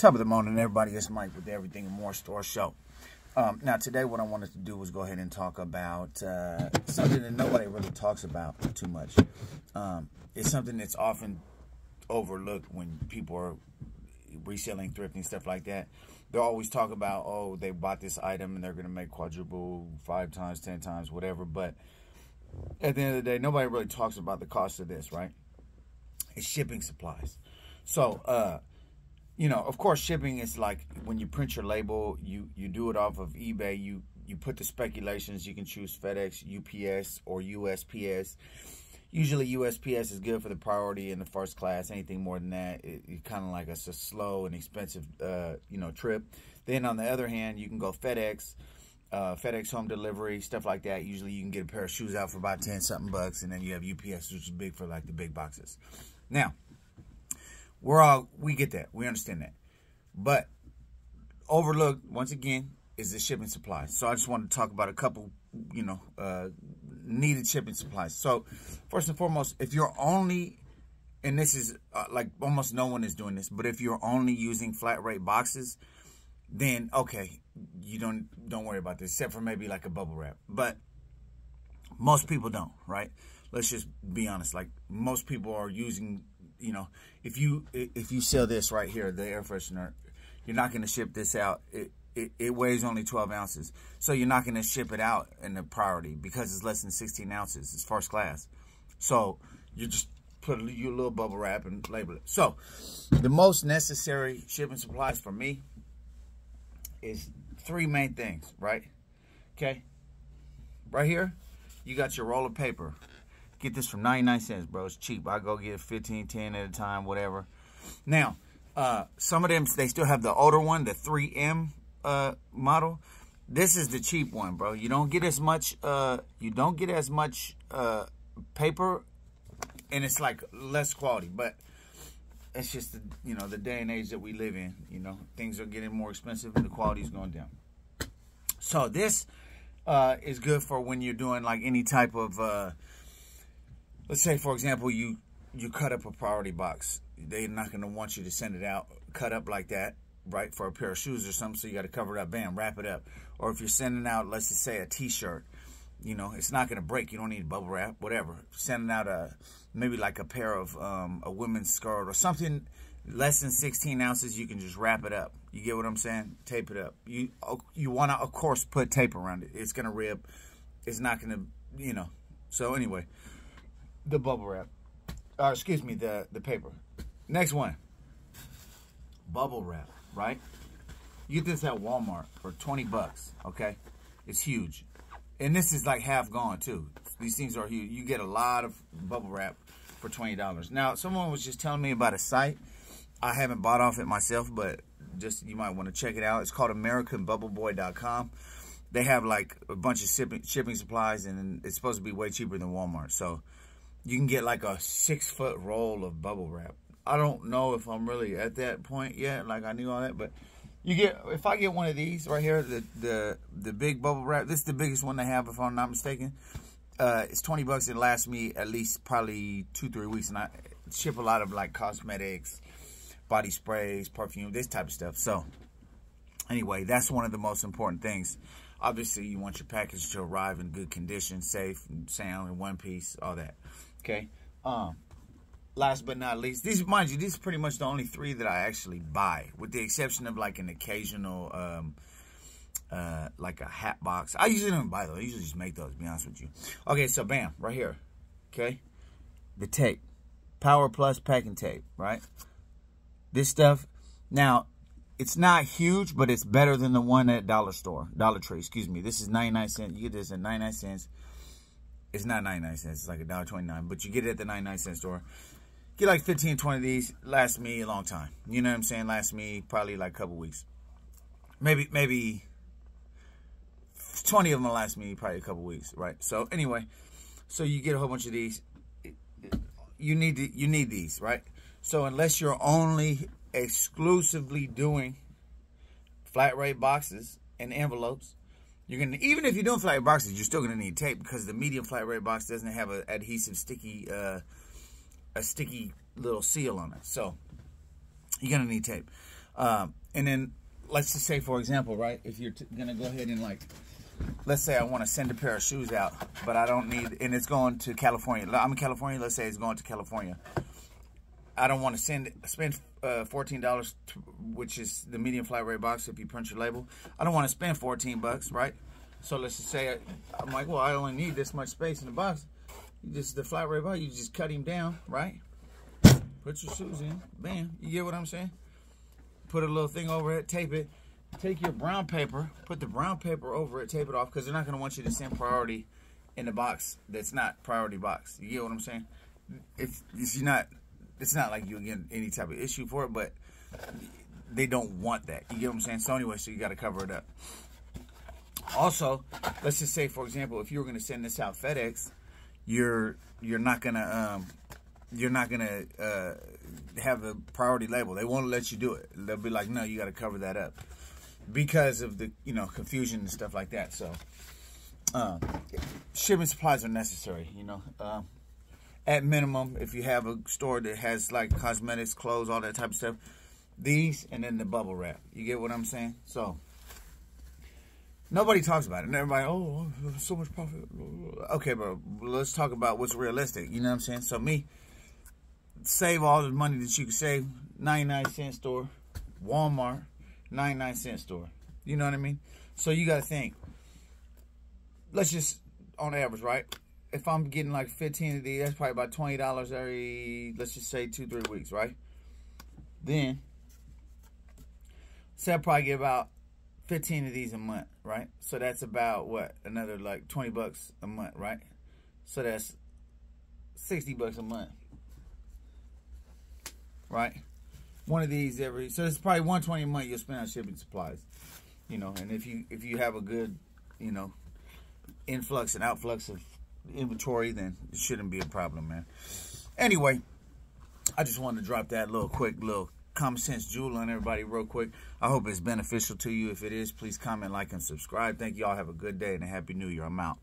Top of the morning, everybody. It's Mike with Everything and More Store Show. Um, now, today, what I wanted to do was go ahead and talk about uh, something that nobody really talks about too much. Um, it's something that's often overlooked when people are reselling, thrifting, stuff like that. They'll always talk about, oh, they bought this item and they're going to make quadruple, five times, ten times, whatever. But at the end of the day, nobody really talks about the cost of this, right? It's shipping supplies. So, uh, you know, of course, shipping is like when you print your label, you you do it off of eBay. You you put the speculations. You can choose FedEx, UPS, or USPS. Usually, USPS is good for the priority and the first class. Anything more than that, it, it kind of like a, a, slow and expensive, uh, you know, trip. Then on the other hand, you can go FedEx. Uh, FedEx home delivery, stuff like that. Usually you can get a pair of shoes out for about 10 something bucks, and then you have UPS, which is big for like the big boxes. Now, we're all we get that. We understand that. But overlooked once again is the shipping supplies. So I just want to talk about a couple, you know, uh, needed shipping supplies. So first and foremost, if you're only and this is uh, like almost no one is doing this, but if you're only using flat rate boxes, then okay, you don't don't worry about this, except for maybe like a bubble wrap. But most people don't, right? Let's just be honest. Like most people are using you know, if you if you sell this right here, the air freshener, you're not going to ship this out. It, it, it, weighs only 12 ounces. So you're not going to ship it out in the priority because it's less than 16 ounces. It's first class. So you just put a, your little bubble wrap and label it. So the most necessary shipping supplies for me is three main things, right? Okay. Right here, you got your roll of paper. Get this from 99 cents, bro. It's cheap. I go get 15, 10 at a time, whatever. Now, uh, some of them, they still have the older one, the 3M uh, model. This is the cheap one, bro. You don't get as much, uh, you don't get as much uh, paper, and it's like less quality. But it's just, the, you know, the day and age that we live in. You know, things are getting more expensive and the quality is going down. So this uh, is good for when you're doing like any type of uh, let's say for example you you cut up a priority box. They're not going to want you to send it out cut up like that right for a pair of shoes or something so you got to cover it up bam wrap it up. Or if you're sending out let's just say a t-shirt you know it's not going to break you don't need bubble wrap whatever. Sending out a maybe like a pair of um, a women's skirt or something less than 16 ounces you can just wrap it up. You get what i'm saying? Tape it up. You you want to of course put tape around it. It's going to rip. It's not going to you know. So anyway the bubble wrap. Or excuse me, the, the paper. Next one. Bubble wrap, right? You get this at Walmart for 20 bucks, okay? It's huge. And this is like half gone too. These things are huge. You get a lot of bubble wrap for $20. Now, someone was just telling me about a site. I haven't bought off it myself, but just you might want to check it out. It's called AmericanBubbleBoy.com. They have like a bunch of shipping, shipping supplies, and it's supposed to be way cheaper than Walmart. So you can get like a six foot roll of bubble wrap. I don't know if I'm really at that point yet. Like I knew all that, but you get if I get one of these right here, the the the big bubble wrap. This is the biggest one they have, if I'm not mistaken. Uh, it's 20 bucks. It lasts me at least probably two three weeks, and I ship a lot of like cosmetics, body sprays, perfume, this type of stuff. So anyway, that's one of the most important things. Obviously, you want your package to arrive in good condition, safe, sound, in one piece, all that. Okay. Um, last but not least, these mind you, these are pretty much the only three that I actually buy, with the exception of like an occasional, um, uh, like a hat box. I usually don't buy those. I usually just make those. Be honest with you. Okay, so bam, right here. Okay, the tape, Power Plus packing tape. Right. This stuff. Now, it's not huge, but it's better than the one at Dollar Store, Dollar Tree. Excuse me. This is 99 cents. You get this at 99 cents. It's not 99 cents. It's like a dollar 29, but you get it at the 99 cent store. Get like 15, 20 of these. Last me a long time. You know what I'm saying? Last me probably like a couple weeks. Maybe, maybe 20 of them last me probably a couple weeks, right? So anyway, so you get a whole bunch of these. You need to, you need these, right? So unless you're only exclusively doing flat rate boxes and envelopes, you're gonna even if you're doing flat boxes, you're still gonna need tape because the medium flat rate box doesn't have an adhesive sticky uh, a sticky little seal on it. So you're gonna need tape. Um, and then let's just say, for example, right, if you're gonna go ahead and like, let's say I want to send a pair of shoes out, but I don't need, and it's going to California. I'm in California. Let's say it's going to California. I don't want to send it spend uh, fourteen dollars, which is the medium flat rate box. If you print your label, I don't want to spend fourteen bucks, right? So let's just say I, am like, well, I only need this much space in the box. You just the flat rate box, you just cut him down, right? Put your shoes in, bam. You get what I'm saying? Put a little thing over it, tape it. Take your brown paper, put the brown paper over it, tape it off, because they're not going to want you to send priority in the box that's not priority box. You get what I'm saying? If, if you're not it's not like you get any type of issue for it, but they don't want that. You get what I'm saying? So anyway, so you got to cover it up. Also, let's just say, for example, if you were going to send this out FedEx, you're you're not gonna um, you're not gonna uh, have a priority label. They won't let you do it. They'll be like, no, you got to cover that up because of the you know confusion and stuff like that. So, uh, shipping supplies are necessary. You know. Uh, at minimum, if you have a store that has like cosmetics, clothes, all that type of stuff, these and then the bubble wrap. You get what I'm saying? So nobody talks about it. And everybody, oh, oh so much profit. Okay, bro, let's talk about what's realistic. You know what I'm saying? So me, save all the money that you can save. 99 cent store, Walmart, 99 cent store. You know what I mean? So you got to think. Let's just, on average, right? If I'm getting like 15 of these, that's probably about $20 every, let's just say two, three weeks, right? Then, say I probably get about 15 of these a month, right? So that's about what? Another like 20 bucks a month, right? So that's 60 bucks a month. Right? One of these every so it's probably 120 a month you'll spend on shipping supplies. You know, and if you if you have a good, you know, influx and outflux of inventory, then it shouldn't be a problem, man. Anyway, I just wanted to drop that little quick little common sense jewel on everybody real quick. I hope it's beneficial to you. If it is, please comment, like, and subscribe. Thank you all. Have a good day and a happy new year. I'm out.